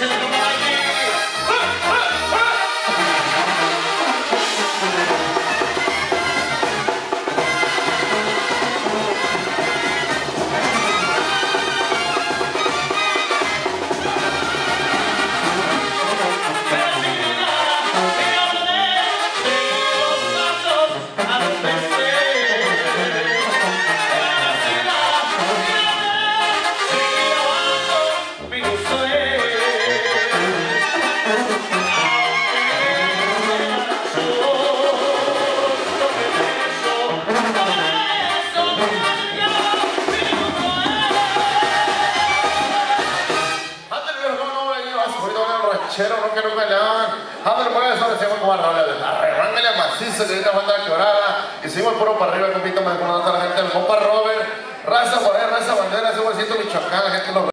to the ranchero, que nunca león. Ándale, por eso decimos como. Arremángale macizo, que ahorita falta quebrada. Seguimos puro para arriba, compito, más con la gente. El compa Robert, raza ahí, raza bandera, ese bolsito Michoacán, la gente lo